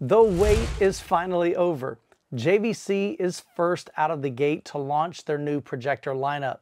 The wait is finally over. JVC is first out of the gate to launch their new projector lineup.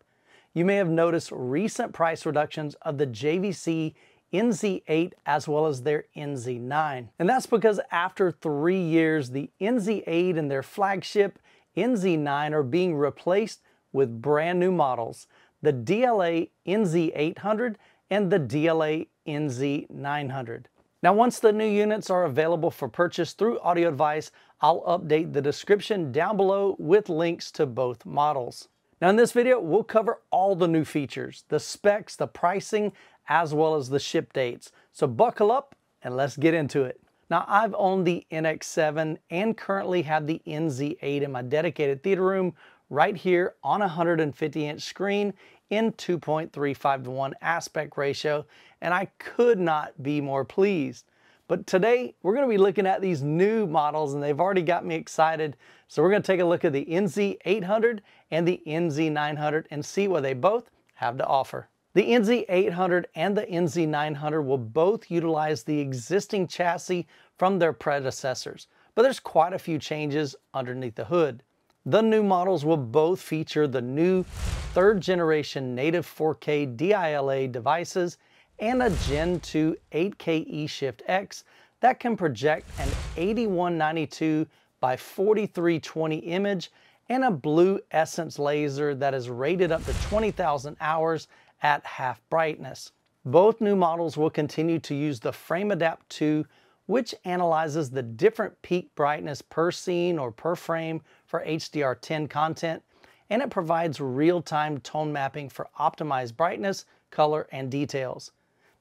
You may have noticed recent price reductions of the JVC NZ8 as well as their NZ9. And that's because after three years, the NZ8 and their flagship NZ9 are being replaced with brand new models, the DLA NZ800 and the DLA NZ900. Now once the new units are available for purchase through Audio Advice, I'll update the description down below with links to both models. Now in this video, we'll cover all the new features, the specs, the pricing, as well as the ship dates. So buckle up and let's get into it. Now I've owned the NX7 and currently have the NZ8 in my dedicated theater room right here on a 150 inch screen in 2.35 to 1 aspect ratio and I could not be more pleased. But today we're going to be looking at these new models and they've already got me excited. So we're going to take a look at the NZ800 and the NZ900 and see what they both have to offer. The NZ800 and the NZ900 will both utilize the existing chassis from their predecessors, but there's quite a few changes underneath the hood. The new models will both feature the new third generation native 4K DILA devices and a Gen 2 8K eShift X that can project an 8192 by 4320 image and a blue essence laser that is rated up to 20,000 hours at half brightness. Both new models will continue to use the FrameAdapt 2 which analyzes the different peak brightness per scene or per frame for HDR10 content, and it provides real-time tone mapping for optimized brightness, color, and details.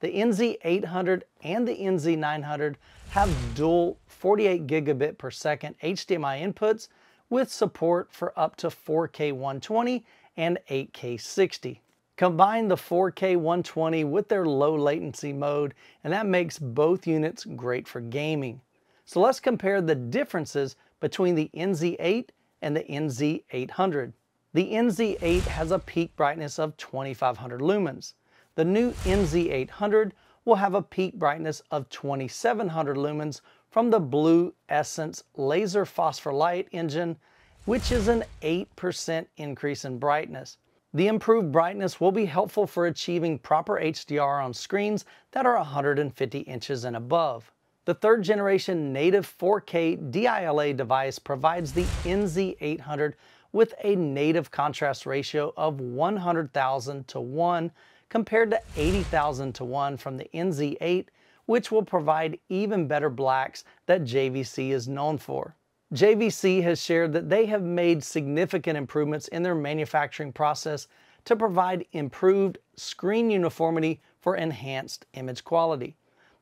The NZ800 and the NZ900 have dual 48 gigabit per second HDMI inputs with support for up to 4K 120 and 8K 60. Combine the 4K 120 with their low latency mode, and that makes both units great for gaming. So let's compare the differences between the NZ8 and the NZ800. The NZ8 has a peak brightness of 2500 lumens. The new NZ800 will have a peak brightness of 2700 lumens from the Blue Essence Laser Phosphor Light engine, which is an 8% increase in brightness. The improved brightness will be helpful for achieving proper HDR on screens that are 150 inches and above. The third generation native 4K DILA device provides the NZ800 with a native contrast ratio of 100,000 to 1 compared to 80,000 to 1 from the NZ8, which will provide even better blacks that JVC is known for. JVC has shared that they have made significant improvements in their manufacturing process to provide improved screen uniformity for enhanced image quality.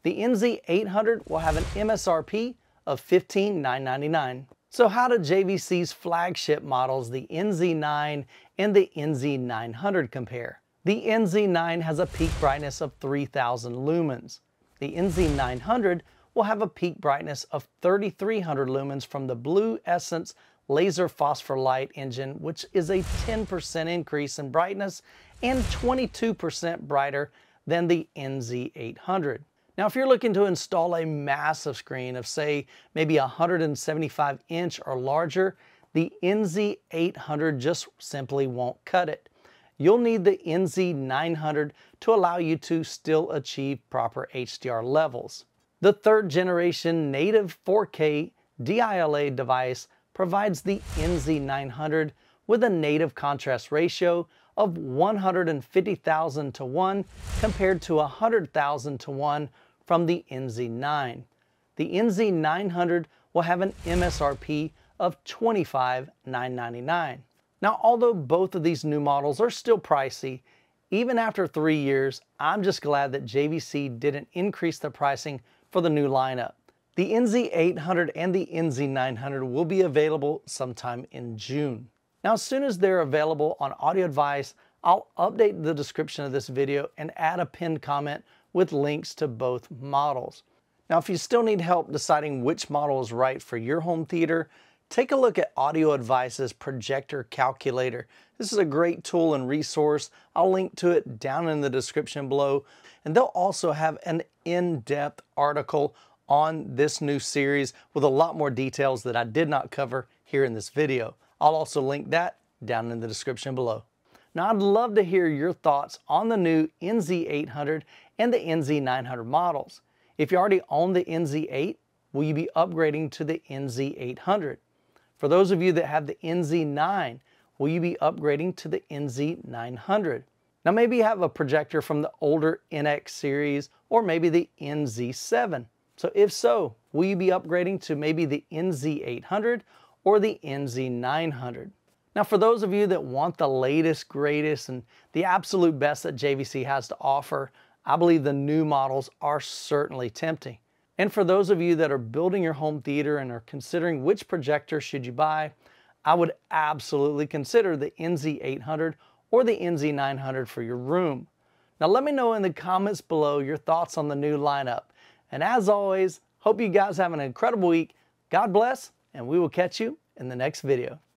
The NZ800 will have an MSRP of 15,999. So how do JVC's flagship models, the NZ9 and the NZ900 compare? The NZ9 has a peak brightness of 3000 lumens. The NZ900 will have a peak brightness of 3300 lumens from the BLU-Escent laser phosphor light engine, which is a 10% increase in brightness and 22% brighter than the NZ800. Now, if you're looking to install a massive screen of say maybe 175 inch or larger, the NZ800 just simply won't cut it. You'll need the NZ900 to allow you to still achieve proper HDR levels. The third generation native 4K DILA device provides the NZ900 with a native contrast ratio of 150,000 to 1 compared to 100,000 to 1 from the NZ9. The NZ900 will have an MSRP of $25,999. Now, although both of these new models are still pricey, even after three years, I'm just glad that JVC didn't increase the pricing for the new lineup. The NZ800 and the NZ900 will be available sometime in June. Now, as soon as they're available on Audio Advice, I'll update the description of this video and add a pinned comment with links to both models. Now, if you still need help deciding which model is right for your home theater, take a look at Audio Advice's Projector Calculator. This is a great tool and resource. I'll link to it down in the description below. And they'll also have an in-depth article on this new series with a lot more details that I did not cover here in this video. I'll also link that down in the description below. Now I'd love to hear your thoughts on the new NZ800 and the NZ900 models. If you already own the NZ8, will you be upgrading to the NZ800? For those of you that have the NZ9, will you be upgrading to the NZ900? Now maybe you have a projector from the older NX series or maybe the NZ7. So if so, will you be upgrading to maybe the NZ800 or the NZ900? Now for those of you that want the latest, greatest, and the absolute best that JVC has to offer, I believe the new models are certainly tempting. And for those of you that are building your home theater and are considering which projector should you buy, I would absolutely consider the NZ800 or the NZ900 for your room. Now let me know in the comments below your thoughts on the new lineup. And as always, hope you guys have an incredible week. God bless, and we will catch you in the next video.